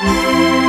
Música